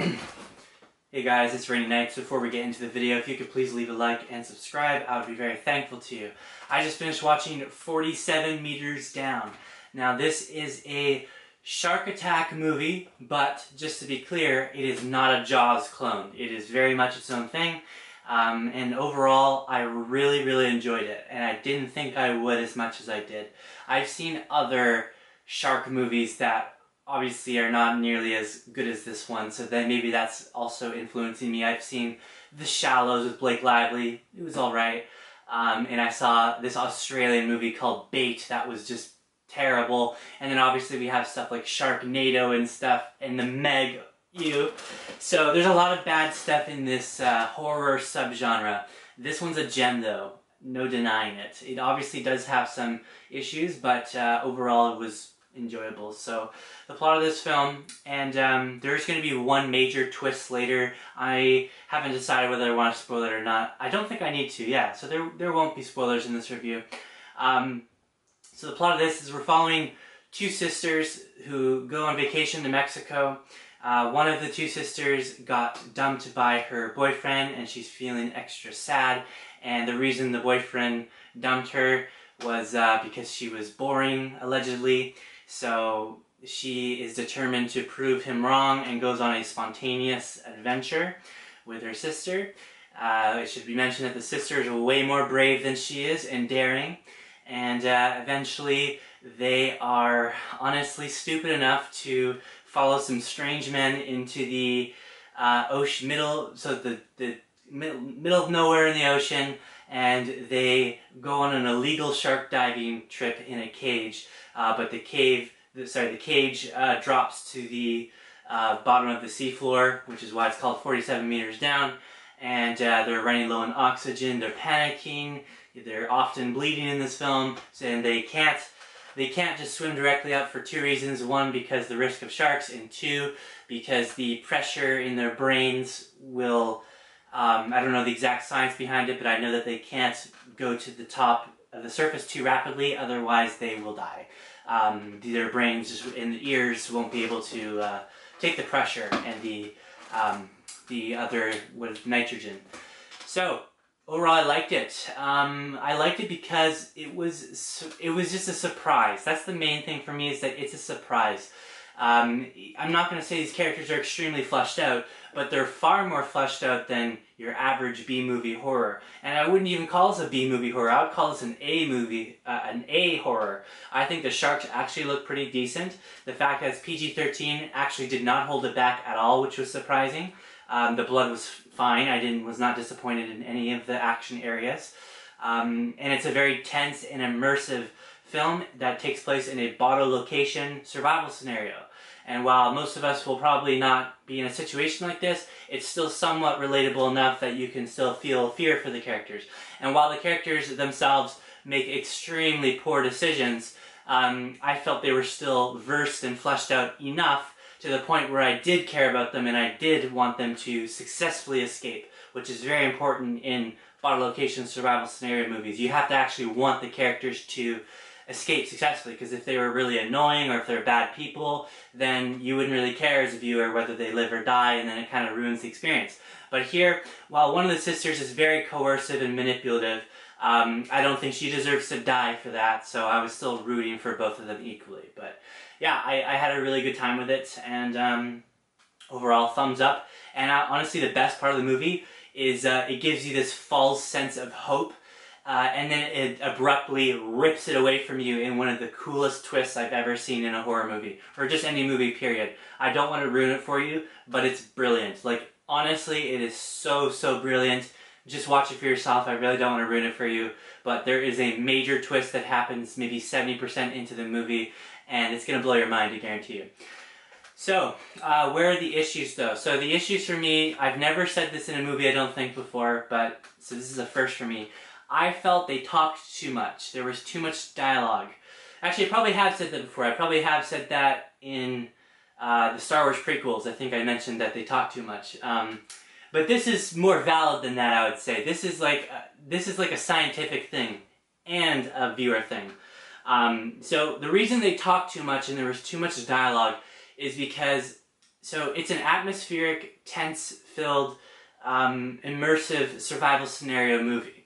hey guys, it's Rainy Nights. Before we get into the video, if you could please leave a like and subscribe, I would be very thankful to you. I just finished watching 47 Meters Down. Now this is a shark attack movie, but just to be clear, it is not a Jaws clone. It is very much its own thing. Um, and overall, I really, really enjoyed it. And I didn't think I would as much as I did. I've seen other shark movies that obviously are not nearly as good as this one, so then maybe that's also influencing me. I've seen The Shallows with Blake Lively, it was alright. Um, and I saw this Australian movie called Bait that was just terrible. And then obviously we have stuff like Sharknado and stuff, and The Meg, you. So there's a lot of bad stuff in this uh, horror subgenre. This one's a gem though, no denying it. It obviously does have some issues, but uh, overall it was enjoyable. So the plot of this film, and um, there's going to be one major twist later. I haven't decided whether I want to spoil it or not. I don't think I need to, yeah. So there, there won't be spoilers in this review. Um, so the plot of this is we're following two sisters who go on vacation to Mexico. Uh, one of the two sisters got dumped by her boyfriend and she's feeling extra sad. And the reason the boyfriend dumped her was uh, because she was boring, allegedly. So she is determined to prove him wrong and goes on a spontaneous adventure with her sister. Uh, it should be mentioned that the sister is way more brave than she is and daring. And uh, eventually they are honestly stupid enough to follow some strange men into the uh, ocean middle, so the, the middle of nowhere in the ocean, and they go on an illegal shark diving trip in a cage uh, but the cave, the, sorry, the cage uh, drops to the uh, bottom of the seafloor, which is why it's called 47 meters down. And uh, they're running low on oxygen. They're panicking. They're often bleeding in this film, and they can't they can't just swim directly up for two reasons. One, because the risk of sharks, and two, because the pressure in their brains will, um, I don't know the exact science behind it, but I know that they can't go to the top of the surface too rapidly, otherwise they will die. Um, their brains and ears won't be able to uh, take the pressure and the um, the other with nitrogen. So overall, I liked it. Um, I liked it because it was it was just a surprise. That's the main thing for me is that it's a surprise. Um, I'm not going to say these characters are extremely fleshed out, but they're far more fleshed out than your average B movie horror. And I wouldn't even call this a B movie horror. I would call this an A movie, uh, an A horror. I think the sharks actually look pretty decent. The fact that it's PG-13 actually did not hold it back at all, which was surprising. Um, the blood was fine. I didn't was not disappointed in any of the action areas. Um, and it's a very tense and immersive film that takes place in a bottle location survival scenario. And while most of us will probably not be in a situation like this, it's still somewhat relatable enough that you can still feel fear for the characters. And while the characters themselves make extremely poor decisions, um, I felt they were still versed and fleshed out enough to the point where I did care about them and I did want them to successfully escape, which is very important in bottle location survival scenario movies. You have to actually want the characters to escape successfully because if they were really annoying or if they're bad people, then you wouldn't really care as a viewer whether they live or die and then it kind of ruins the experience. But here, while one of the sisters is very coercive and manipulative, um, I don't think she deserves to die for that, so I was still rooting for both of them equally. But yeah, I, I had a really good time with it, and um, overall, thumbs up. And uh, honestly, the best part of the movie is uh, it gives you this false sense of hope uh, and then it abruptly rips it away from you in one of the coolest twists I've ever seen in a horror movie, or just any movie, period. I don't want to ruin it for you, but it's brilliant. Like, honestly, it is so, so brilliant. Just watch it for yourself. I really don't want to ruin it for you, but there is a major twist that happens maybe 70% into the movie, and it's going to blow your mind, I guarantee you. So, uh, where are the issues though? So the issues for me, I've never said this in a movie I don't think before, but so this is a first for me. I felt they talked too much. There was too much dialogue. Actually, I probably have said that before. I probably have said that in uh, the Star Wars prequels. I think I mentioned that they talk too much. Um, but this is more valid than that, I would say. This is like uh, this is like a scientific thing and a viewer thing. Um, so the reason they talk too much and there was too much dialogue is because so it's an atmospheric, tense-filled, um, immersive survival scenario movie,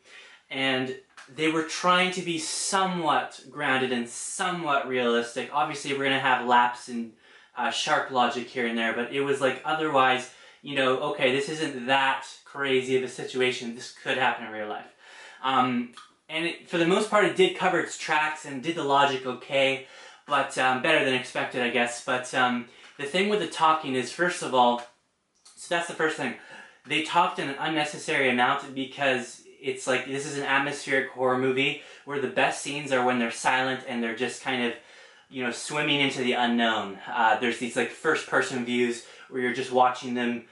and they were trying to be somewhat grounded and somewhat realistic. Obviously, we're gonna have laps in uh, shark logic here and there, but it was like otherwise, you know, okay, this isn't that crazy of a situation. This could happen in real life. Um, and it, for the most part, it did cover its tracks and did the logic okay, but um, better than expected, I guess. But um, the thing with the talking is, first of all, so that's the first thing. They talked an unnecessary amount because it's like this is an atmospheric horror movie where the best scenes are when they're silent and they're just kind of you know swimming into the unknown. Uh, there's these like first person views where you're just watching them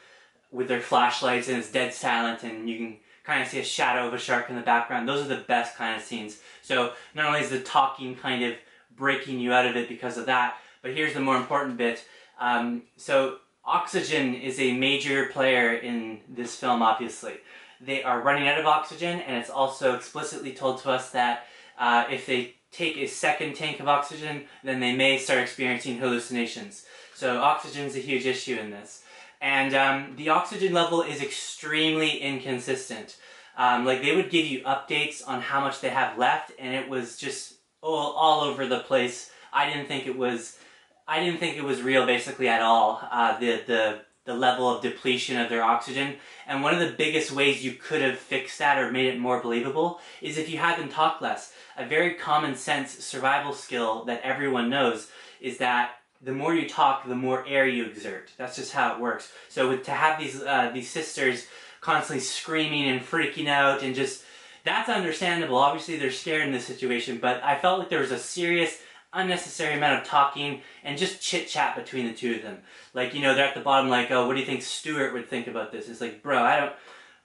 with their flashlights and it's dead silent and you can kind of see a shadow of a shark in the background. Those are the best kind of scenes. So not only is the talking kind of breaking you out of it because of that but here's the more important bit. Um, so oxygen is a major player in this film obviously they are running out of oxygen, and it's also explicitly told to us that uh, if they take a second tank of oxygen, then they may start experiencing hallucinations. So oxygen is a huge issue in this. And um, the oxygen level is extremely inconsistent. Um, like they would give you updates on how much they have left, and it was just all, all over the place. I didn't think it was, I didn't think it was real basically at all. Uh, the the the level of depletion of their oxygen. And one of the biggest ways you could have fixed that or made it more believable is if you had them talk less. A very common sense survival skill that everyone knows is that the more you talk, the more air you exert. That's just how it works. So with, to have these uh, these sisters constantly screaming and freaking out and just that's understandable. Obviously, they're scared in this situation, but I felt like there was a serious unnecessary amount of talking and just chit chat between the two of them. Like, you know, they're at the bottom like, oh, what do you think Stuart would think about this? It's like, bro, I don't,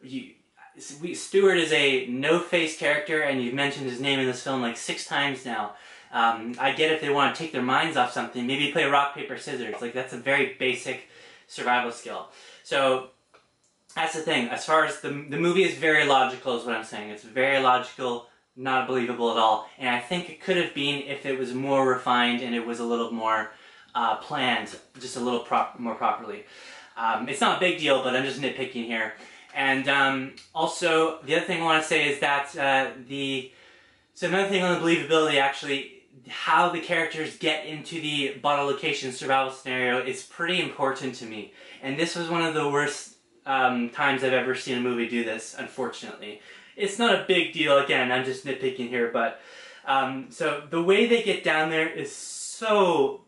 you, we, Stuart is a no-face character and you've mentioned his name in this film like six times now. Um, I get if they want to take their minds off something, maybe play rock, paper, scissors. Like, that's a very basic survival skill. So, that's the thing. As far as the, the movie is very logical is what I'm saying. It's very logical not believable at all. And I think it could have been if it was more refined and it was a little more uh, planned, just a little prop more properly. Um, it's not a big deal, but I'm just nitpicking here. And um, also, the other thing I want to say is that uh, the so another thing on the believability actually how the characters get into the bottle location survival scenario is pretty important to me. And this was one of the worst um, times I've ever seen a movie do this, unfortunately. It's not a big deal, again, I'm just nitpicking here, but um, so the way they get down there is so,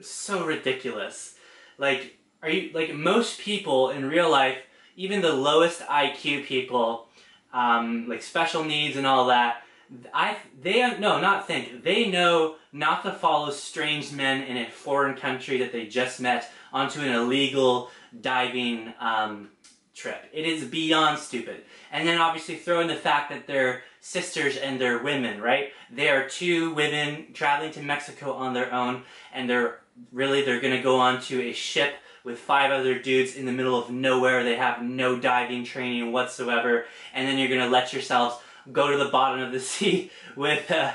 so ridiculous. Like, are you, like most people in real life, even the lowest IQ people, um, like special needs and all that, I they no not think they know not to follow strange men in a foreign country that they just met onto an illegal diving um, trip. It is beyond stupid. And then obviously throw in the fact that they're sisters and they're women, right? They are two women traveling to Mexico on their own, and they're really they're gonna go onto a ship with five other dudes in the middle of nowhere. They have no diving training whatsoever, and then you're gonna let yourselves go to the bottom of the sea with a,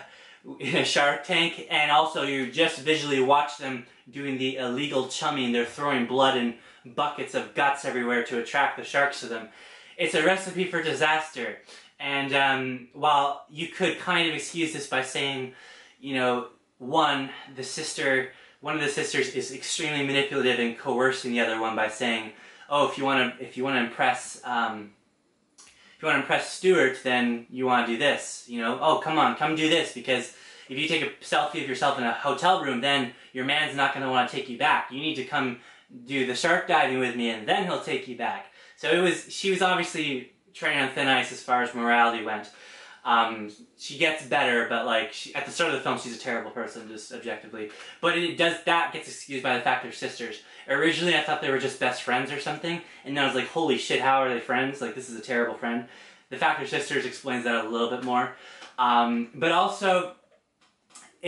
in a shark tank, and also you just visually watch them doing the illegal chumming. They're throwing blood and buckets of guts everywhere to attract the sharks to them. It's a recipe for disaster. And um, while you could kind of excuse this by saying, you know, one, the sister, one of the sisters is extremely manipulative and coercing the other one by saying, oh, if you want to, if you want to impress, um, if you want to impress Stuart, then you want to do this. You know, oh, come on, come do this because if you take a selfie of yourself in a hotel room, then your man's not going to want to take you back. You need to come do the shark diving with me and then he'll take you back. So it was, she was obviously treading on thin ice as far as morality went. Um, she gets better, but like she, at the start of the film, she's a terrible person, just objectively. But it does that gets excused by the fact they're sisters. Originally, I thought they were just best friends or something, and then I was like, "Holy shit, how are they friends? Like this is a terrible friend." The fact they're sisters explains that a little bit more. Um, but also,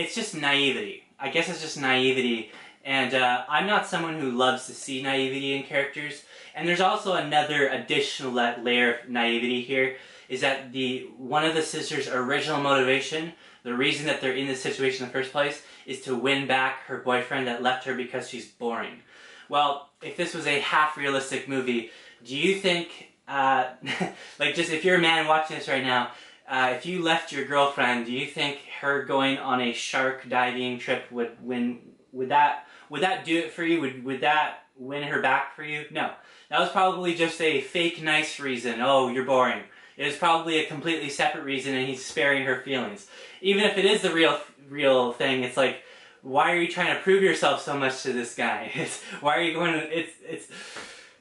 it's just naivety. I guess it's just naivety and uh, I'm not someone who loves to see naivety in characters. And there's also another additional layer of naivety here, is that the one of the sisters' original motivation, the reason that they're in this situation in the first place, is to win back her boyfriend that left her because she's boring. Well, if this was a half realistic movie, do you think, uh, like, just if you're a man watching this right now, uh, if you left your girlfriend, do you think her going on a shark diving trip would win? Would that would that do it for you? Would would that win her back for you? No, that was probably just a fake nice reason. Oh, you're boring. It was probably a completely separate reason, and he's sparing her feelings. Even if it is the real real thing, it's like, why are you trying to prove yourself so much to this guy? It's, why are you going? To, it's it's.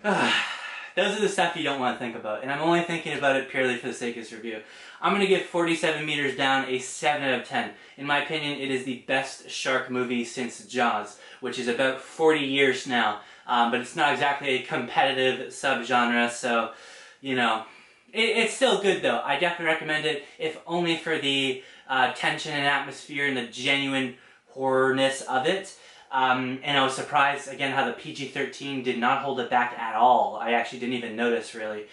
Uh, those are the stuff you don't want to think about, and I'm only thinking about it purely for the sake of this review. I'm going to give 47 Meters Down a 7 out of 10. In my opinion, it is the best shark movie since Jaws, which is about 40 years now. Um, but it's not exactly a competitive subgenre, so, you know, it, it's still good though. I definitely recommend it, if only for the uh, tension and atmosphere and the genuine horrorness of it. Um, and I was surprised, again, how the PG-13 did not hold it back at all. I actually didn't even notice, really.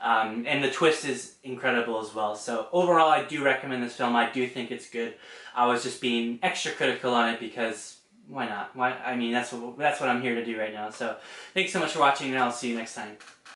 Um, and the twist is incredible as well. So overall, I do recommend this film. I do think it's good. I was just being extra critical on it because why not? Why? I mean, that's what that's what I'm here to do right now. So thanks so much for watching, and I'll see you next time.